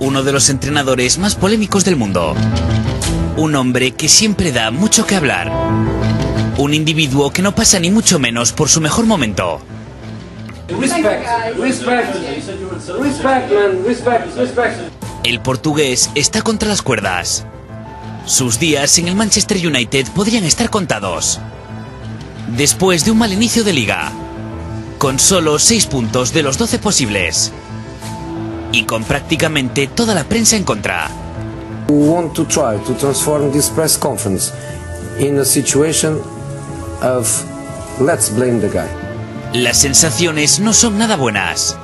Uno de los entrenadores más polémicos del mundo. Un hombre que siempre da mucho que hablar. Un individuo que no pasa ni mucho menos por su mejor momento. El portugués está contra las cuerdas. Sus días en el Manchester United podrían estar contados. Después de un mal inicio de liga, con solo 6 puntos de los 12 posibles, y con prácticamente toda la prensa en contra. We want to try to transform this press conference in a situation of let's blame the guy. Las sensaciones no son nada buenas.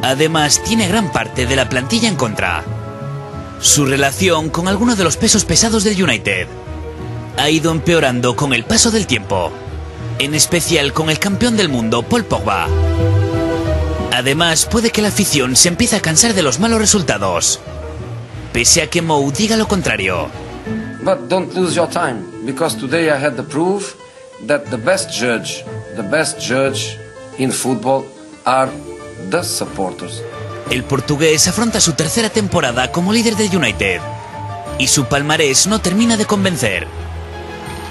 Además, tiene gran parte de la plantilla en contra. Su relación con alguno de los pesos pesados del United ha ido empeorando con el paso del tiempo, en especial con el campeón del mundo, Paul Pogba. Además, puede que la afición se empiece a cansar de los malos resultados, pese a que Mou diga lo contrario. But don't lose your time, because today I had the proof that the best judge, the best judge in football are the supporters. El portugués afronta su tercera temporada como líder del United y su palmarés no termina de convencer.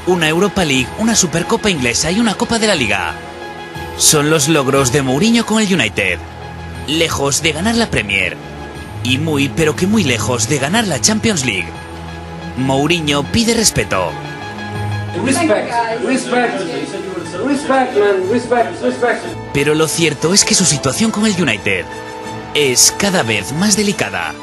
Una Europa League, una Supercopa inglesa y una Copa de la Liga. Son los logros de Mourinho con el United. Lejos de ganar la Premier. Y muy, pero que muy lejos de ganar la Champions League. Mourinho pide respeto. Respect, respect, respect, man, respect, respect. Pero lo cierto es que su situación con el United es cada vez más delicada.